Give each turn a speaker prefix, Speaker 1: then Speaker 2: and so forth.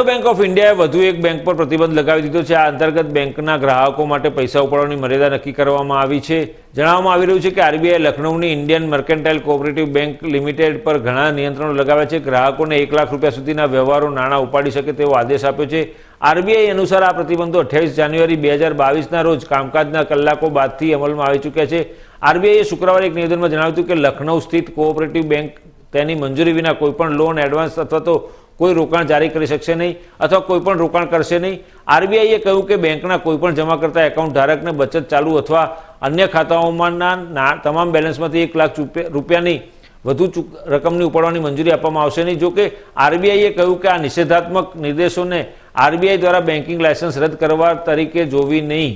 Speaker 1: Reserve bank of ઇન્ડિયાએ વધુ એક બેંક પર પ્રતિબંધ લગાવી દીધો છે. આ અંતર્ગત બેંકના ગ્રાહકો માટે પૈસા ઉપાડવાની મર્યાદા નક્કી કરવામાં આવી છે. જણાવવામાં આવી રહ્યું છે કે RBI લખનૌની Indian mercantile cooperative bank limited પર ઘણા નિયંત્રણો લગાવ્યા છે. ગ્રાહકોને એક લાખ રૂપિયા સુધીના વ્યવહારો નાણાં ઉપાડી શકે તેવો આદેશ આપ્યો છે. આરબીઆઈ અનુસાર આ પ્રતિબંધો અઠ્યાવીસ જાન્યુઆરી બે હજાર બાવીસના રોજ કામકાજના કલાકો બાદથી અમલમાં આવી ચૂક્યા છે. આરબીઆઈએ શુક્રવારે એક નિવેદનમાં જણાવ્યું હતું કે લખનૌ સ્થિત કોઓપરેટિવ બેંક તેની મંજૂરી વિના કોઈપણ લોન એડવાન્સ અથવા તો કોઈ રોકાણ જારી કરી શકશે નહીં અથવા કોઈ પણ રોકાણ કરશે નહીં. આરબીઆઈએ કહ્યું કે બેંકના કોઈપણ જમા કરતા એકાઉન્ટ ધારકને બચત ચાલુ અથવા અન્ય ખાતાઓમાંના તમામ બેલેન્સમાંથી એક લાખ રૂપિયાની વધુ રકમની ઉપાડવાની મંજૂરી આપવામાં આવશે નહીં. જોકે આરબીઆઈએ કહ્યું કે આ નિષેધાત્મક નિર્દેશોને આરબીઆઈ દ્વારા બેન્કિંગ લાયસન્સ રદ કરવા તરીકે જોવી નહીં.